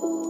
you